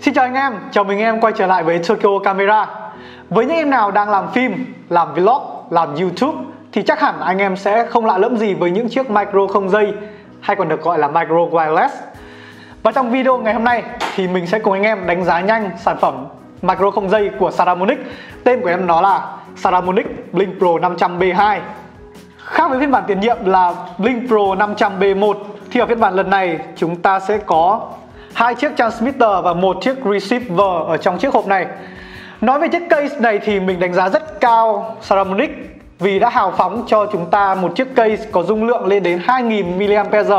xin chào anh em, chào mừng em quay trở lại với Tokyo Camera. Với những em nào đang làm phim, làm vlog, làm youtube Thì chắc hẳn anh em sẽ không lạ lẫm gì với những chiếc micro không dây Hay còn được gọi là micro wireless. Và trong video ngày hôm nay thì mình sẽ cùng anh em đánh giá nhanh sản phẩm micro không dây của Saramonic. Tên của em nó là Saramonic Blink Pro 500B2 Khác với phiên bản tiền nhiệm là Blink Pro 500B1 thì ở phiên bản lần này chúng ta sẽ có hai chiếc transmitter và một chiếc receiver ở trong chiếc hộp này. Nói về chiếc case này thì mình đánh giá rất cao Saramonic vì đã hào phóng cho chúng ta một chiếc case có dung lượng lên đến 2000 mAh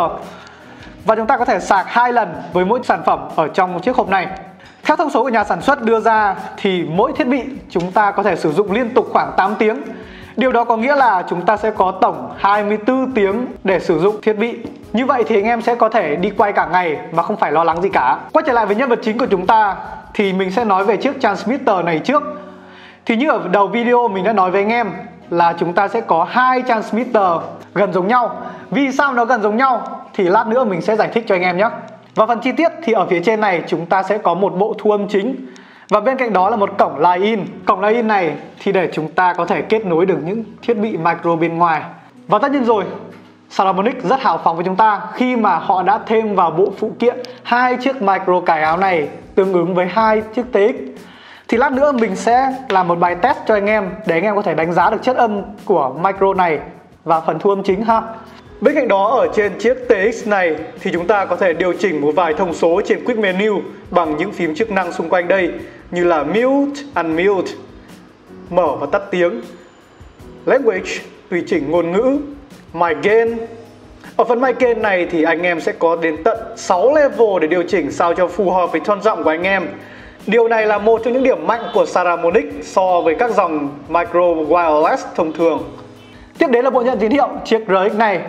và chúng ta có thể sạc hai lần với mỗi sản phẩm ở trong một chiếc hộp này. Theo thông số của nhà sản xuất đưa ra thì mỗi thiết bị chúng ta có thể sử dụng liên tục khoảng 8 tiếng Điều đó có nghĩa là chúng ta sẽ có tổng 24 tiếng để sử dụng thiết bị. Như vậy thì anh em sẽ có thể đi quay cả ngày mà không phải lo lắng gì cả. Quay trở lại với nhân vật chính của chúng ta thì mình sẽ nói về chiếc transmitter này trước. Thì như ở đầu video mình đã nói với anh em là chúng ta sẽ có hai transmitter gần giống nhau. Vì sao nó gần giống nhau thì lát nữa mình sẽ giải thích cho anh em nhé. Và phần chi tiết thì ở phía trên này chúng ta sẽ có một bộ thu âm chính và bên cạnh đó là một cổng line in. Cổng line in này thì để chúng ta có thể kết nối được những thiết bị micro bên ngoài. Và tất nhiên rồi, Salamonic rất hào phóng với chúng ta khi mà họ đã thêm vào bộ phụ kiện hai chiếc micro cải áo này tương ứng với hai chiếc TX. Thì lát nữa mình sẽ làm một bài test cho anh em để anh em có thể đánh giá được chất âm của micro này và phần thu âm chính ha. Bên cạnh đó ở trên chiếc TX này thì chúng ta có thể điều chỉnh một vài thông số trên Quick Menu bằng những phím chức năng xung quanh đây như là Mute, Unmute, mở và tắt tiếng, Language, tùy chỉnh ngôn ngữ, my Gain. Ở phần Mic Gain này thì anh em sẽ có đến tận 6 level để điều chỉnh sao cho phù hợp với tone giọng của anh em. Điều này là một trong những điểm mạnh của Saramonic so với các dòng micro wireless thông thường. Tiếp đến là bộ nhận tín hiệu chiếc RX này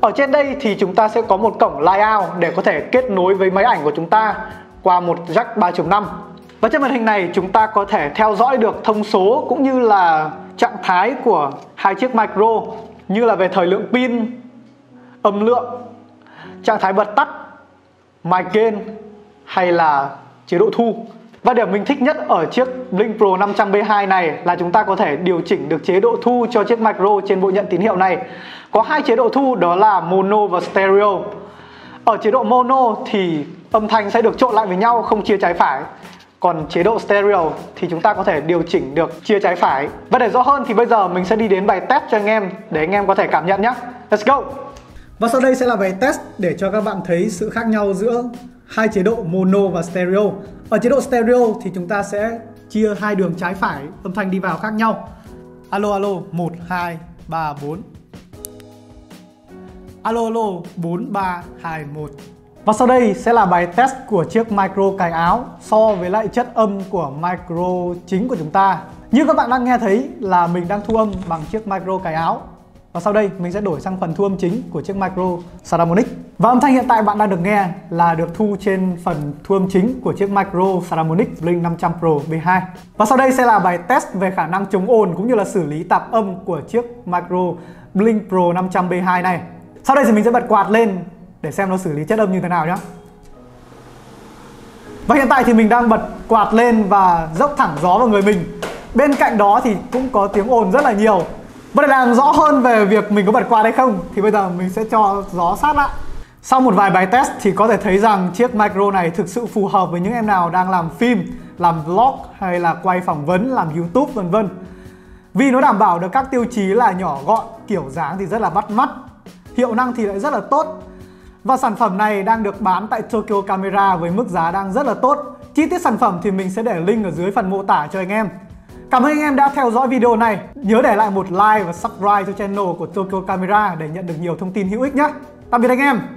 ở trên đây thì chúng ta sẽ có một cổng layout để có thể kết nối với máy ảnh của chúng ta qua một jack 3.5 và trên màn hình này chúng ta có thể theo dõi được thông số cũng như là trạng thái của hai chiếc micro như là về thời lượng pin, âm lượng, trạng thái bật tắt, mic gain hay là chế độ thu. Và điểm mình thích nhất ở chiếc Blink Pro 500B2 này là chúng ta có thể điều chỉnh được chế độ thu cho chiếc micro trên bộ nhận tín hiệu này. Có hai chế độ thu đó là mono và stereo. Ở chế độ mono thì âm thanh sẽ được trộn lại với nhau không chia trái phải. Còn chế độ stereo thì chúng ta có thể điều chỉnh được chia trái phải. Và để rõ hơn thì bây giờ mình sẽ đi đến bài test cho anh em, để anh em có thể cảm nhận nhé. Let's go! Và sau đây sẽ là bài test để cho các bạn thấy sự khác nhau giữa hai chế độ mono và stereo. Ở chế độ stereo thì chúng ta sẽ chia hai đường trái phải, âm thanh đi vào khác nhau. Alo alo 1 2 3 4. Alo alo 4 3 2 1. Và sau đây sẽ là bài test của chiếc micro cài áo so với lại chất âm của micro chính của chúng ta. Như các bạn đang nghe thấy là mình đang thu âm bằng chiếc micro cài áo và sau đây mình sẽ đổi sang phần thu âm chính của chiếc micro Saramonic. Và âm thanh hiện tại bạn đang được nghe là được thu trên phần thu âm chính của chiếc micro Saramonic Blink 500 Pro B2. Và sau đây sẽ là bài test về khả năng chống ồn cũng như là xử lý tạp âm của chiếc micro Blink Pro 500 B2 này. Sau đây thì mình sẽ bật quạt lên để xem nó xử lý chất âm như thế nào nhé. Và hiện tại thì mình đang bật quạt lên và dốc thẳng gió vào người mình. Bên cạnh đó thì cũng có tiếng ồn rất là nhiều và để làm rõ hơn về việc mình có bật quạt hay không thì bây giờ mình sẽ cho gió sát lại. Sau một vài bài test thì có thể thấy rằng chiếc micro này thực sự phù hợp với những em nào đang làm phim, làm vlog hay là quay phỏng vấn, làm YouTube vân vân. Vì nó đảm bảo được các tiêu chí là nhỏ gọn, kiểu dáng thì rất là bắt mắt, hiệu năng thì lại rất là tốt. Và sản phẩm này đang được bán tại Tokyo Camera với mức giá đang rất là tốt. Chi tiết sản phẩm thì mình sẽ để link ở dưới phần mô tả cho anh em. Cảm ơn anh em đã theo dõi video này. Nhớ để lại một like và subscribe cho channel của Tokyo Camera để nhận được nhiều thông tin hữu ích nhé. Tạm biệt anh em.